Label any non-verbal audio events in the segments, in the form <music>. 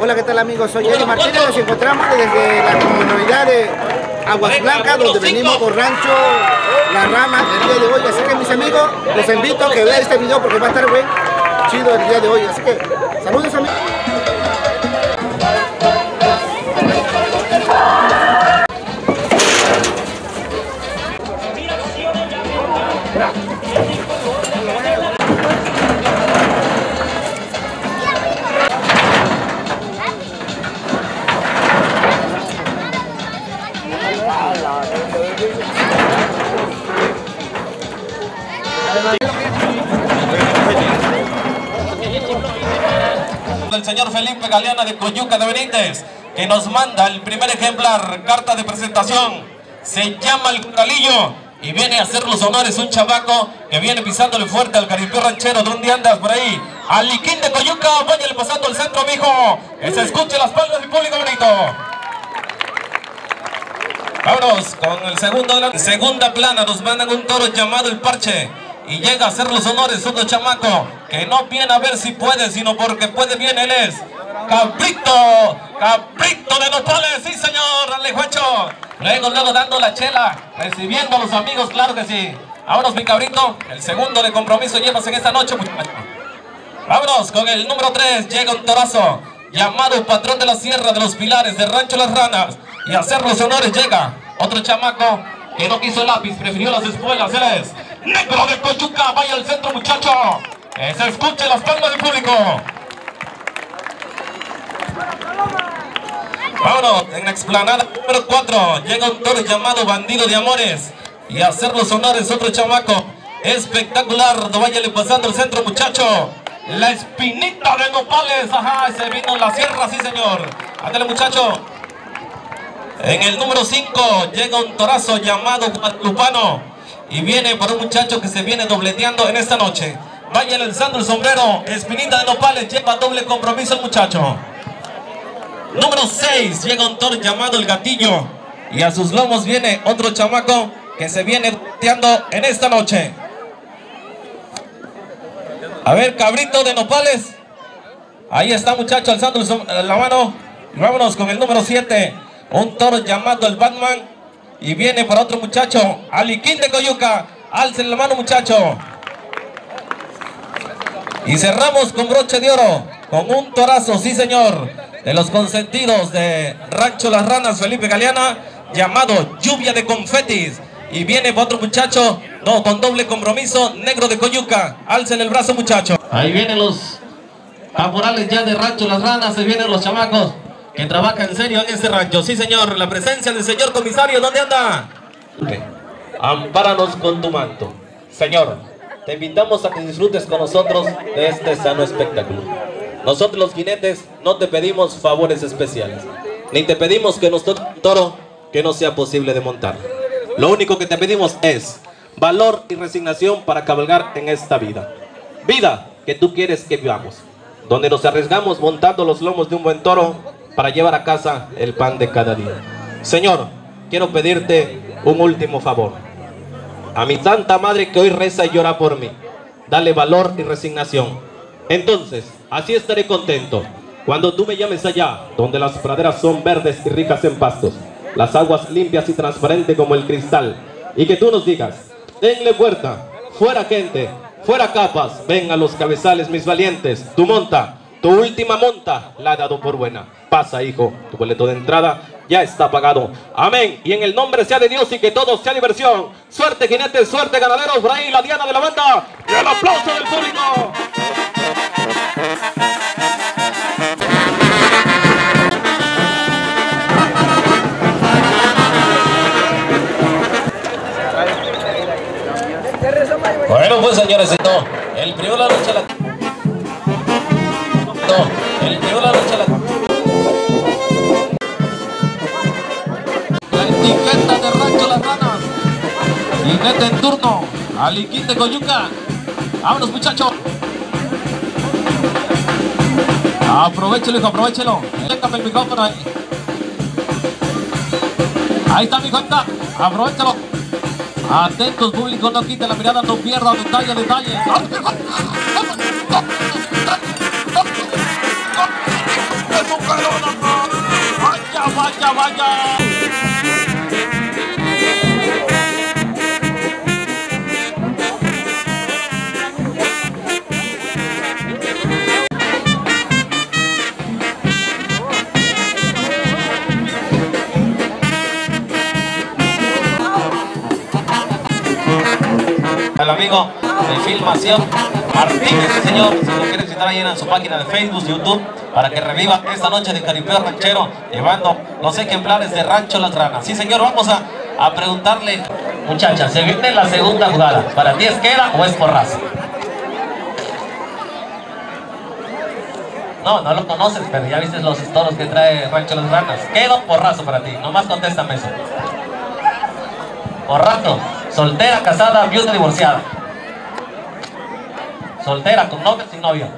Hola, ¿qué tal amigos? Soy Eddie Martínez, nos encontramos desde la comunidad de Aguas Blancas, donde venimos por Rancho La Rama el día de hoy. Así que mis amigos, los invito a que vean este video porque va a estar buen chido el día de hoy. Así que, saludos amigos. Galeana de Coyuca de Benítez, que nos manda el primer ejemplar, carta de presentación. Se llama el Calillo y viene a hacer los honores un chavaco que viene pisándole fuerte al caripio ranchero. ¿Dónde andas por ahí? Aliquín de Coyuca, váyale pasando al centro, mijo. Que se escuche las palmas del público bonito. Vámonos con el segundo de segunda plana. Nos mandan un toro llamado el Parche. Y llega a hacer los honores otro chamaco que no viene a ver si puede, sino porque puede bien él es. Cabrito, Cabrito de Nopales, sí señor, Alejuecho. Luego, luego dando la chela, recibiendo a los amigos, claro que sí. Vámonos mi cabrito, el segundo de compromiso llevas en esta noche, muchachos. Vámonos con el número 3, llega un torazo llamado patrón de la sierra de los pilares de Rancho Las Ranas. Y a hacer los honores llega otro chamaco que no quiso lápiz, prefirió las espuelas, él es Negro de Coyuca, vaya al centro muchacho, que se escuche las palmas del público. Vámonos, en la explanada número 4, llega un toro llamado Bandido de Amores. Y hacer los honores otro chamaco espectacular, no váyale pasando al centro muchacho. La espinita de nopales, ajá, se vino la sierra, sí señor. Ándale muchacho. En el número 5 llega un torazo llamado Guadalupano y viene por un muchacho que se viene dobleteando en esta noche. Vaya lanzando el sombrero, espinita de nopales, lleva doble compromiso el muchacho. Número 6 llega un toro llamado el Gatillo y a sus lomos viene otro chamaco que se viene dobleteando en esta noche. A ver, cabrito de nopales. Ahí está muchacho alzando la mano. Vámonos con el número 7. Un toro llamado el Batman. Y viene para otro muchacho. Aliquín de Coyuca. Alcen la mano muchacho. Y cerramos con broche de oro. Con un torazo, sí señor. De los consentidos de Rancho Las Ranas Felipe Galeana. Llamado Lluvia de Confetis. Y viene otro muchacho. No, con doble compromiso. Negro de Coyuca. Alcen el brazo muchacho. Ahí vienen los caporales ya de Rancho Las Ranas. Se vienen los chamacos que trabaja en serio en este rancho. Sí, señor, la presencia del señor comisario, ¿dónde anda? Ampáranos con tu manto. Señor, te invitamos a que disfrutes con nosotros de este sano espectáculo. Nosotros los jinetes no te pedimos favores especiales, ni te pedimos que nos toque un toro que no sea posible de montar. Lo único que te pedimos es valor y resignación para cabalgar en esta vida. Vida que tú quieres que vivamos, donde nos arriesgamos montando los lomos de un buen toro para llevar a casa el pan de cada día. Señor, quiero pedirte un último favor. A mi Santa Madre que hoy reza y llora por mí, dale valor y resignación. Entonces, así estaré contento. Cuando tú me llames allá, donde las praderas son verdes y ricas en pastos, las aguas limpias y transparentes como el cristal, y que tú nos digas, denle puerta, fuera gente, fuera capas, vengan los cabezales mis valientes, tu monta, tu última monta la ha dado por buena. Pasa, hijo, tu boleto de entrada ya está pagado. Amén. Y en el nombre sea de Dios y que todo sea diversión. Suerte, jinetes, suerte, ganaderos. Por ahí la diana de la banda. Y el aplauso del público. Bueno, pues señores, no, el primero de la noche la... No, el primero de la noche la... La etiqueta de Rancho Las Ranas. Jinete en turno. Aliquín de Coyuca. Vámonos, muchachos. Aprovechelo, hijo, aprovechelo. El micrófono ahí. Ahí está, mi cuenta. Aprovechalo. Atentos público, no quite la mirada, no pierda detalle, detalle. <laughs> Vaya, vaya, vaya. Amigo de filmación Martínez, señor. Si lo quiere visitar ahí en su página de Facebook, YouTube, para que reviva esta noche de caripeo ranchero, llevando los ejemplares de Rancho Las Ranas. Sí señor, vamos a, a preguntarle, muchacha, se viene la segunda jugada. ¿Para ti es queda o es porrazo? No, no lo conoces, pero ya viste los toros que trae Rancho Las Ranas. ¿Queda o porrazo para ti? Nomás contéstame eso. Porrazo. Soltera, casada, viuda, divorciada. Soltera, con novio, sin novio.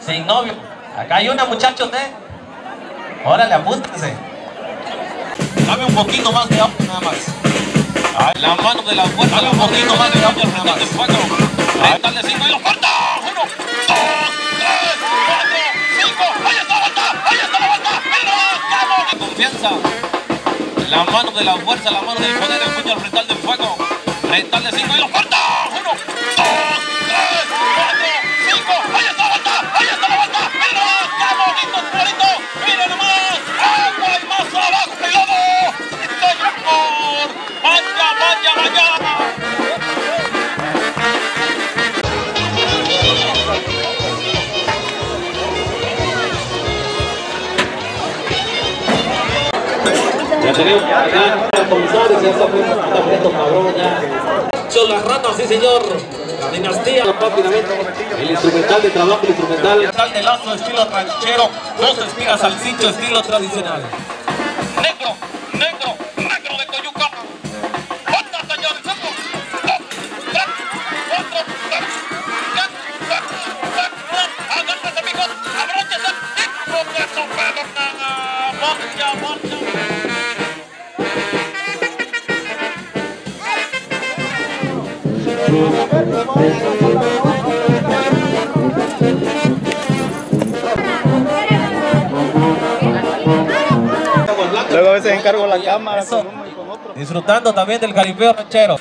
Sin novio. Acá hay una muchachos, ¿eh? Órale, apúntense. Dame un poquito más de agua nada más. Ay, la mano de la fuerza, dame un poquito más de agua nada más. Dale cinco y lo corta. Uno, dos, tres, cuatro, cinco. Ahí está la vuelta, ahí está la vuelta. Mira, confianza. La mano de la fuerza, la mano del poder, el puño al frontal del fuego. De cinco y lo corta. Uno, dos, Mira nomás. Agua y más abajo que lodo. Señor. Vaya, vaya, vaya. Ya tenemos acá comisario, ya está poniendo cabrón ya. Son las ratas, sí señor. La dinastía. Rápidamente. El instrumental de trabajo, el instrumental. De lazo estilo ranchero. Dos espigas al cincho estilo tradicional. Luego a veces encargo la cámara Eso. con uno y con otro. Disfrutando también del caripeo ranchero.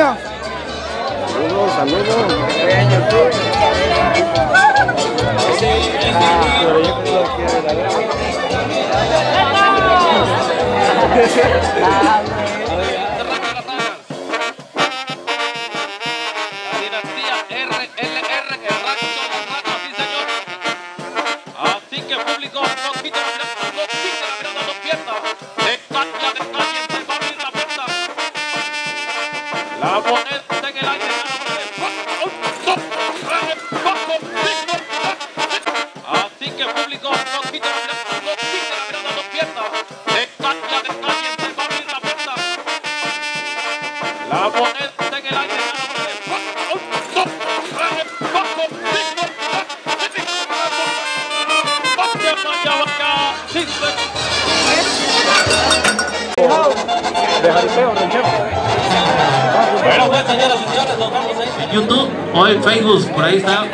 Niña. Saludos, saludos. La De jaripeo, ranchero. Bueno, pues señoras y señores, nos vamos ahí. En YouTube o en Facebook, por ahí está.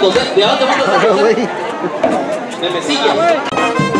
¿Cuántas San José? ¿De dónde <laughs>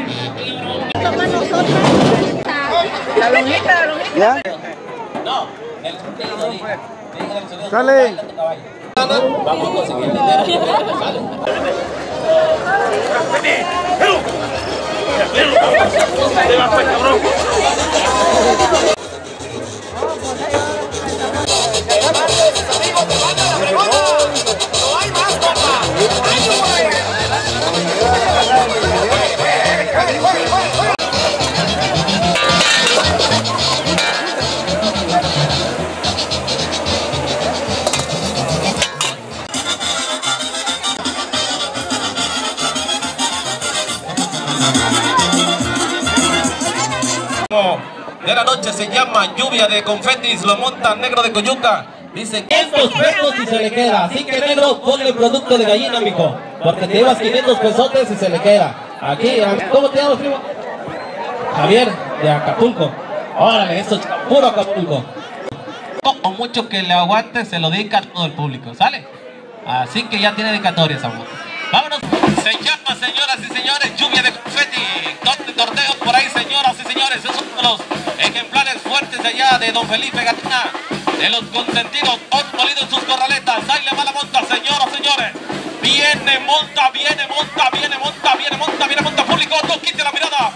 La lonjita, la lonjita. ¿Ya? No, el. Sale. Vamos a conseguir. De la noche se llama lluvia de confetis, lo monta negro de coyuca. Dice 500 pesos y se le queda. Así que negro, ponle producto de gallina, mijo. Porque te llevas 500 pesotes y se le queda. Aquí, ¿cómo te llamas, primo? Javier, de Acapulco. Órale, esto es puro Acapulco. O mucho que le aguante, se lo dedica a todo el público, ¿sale? Así que ya tiene dedicatorias, amor. Vámonos. Se llama, señoras y señores, lluvia de los ejemplares fuertes de allá de Don Felipe Gatina. De los consentidos, molido en sus corraletas. Ahí le va la monta, señoras señores. Viene, monta, viene, monta, viene, monta, viene, monta, viene, monta. Público, no quite la mirada.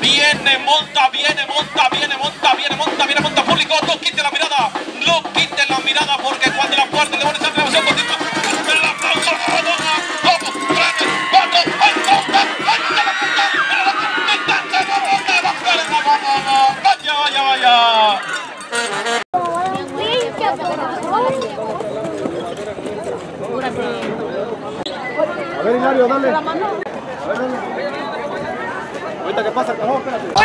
Viene, monta, viene, monta, viene, monta, viene, monta, viene, monta. Público, no quite la mirada. No quite la mirada porque cuando la puerta le van a vaya. A ver, Hilario. A ver, dale. Ahorita que pasa espérate.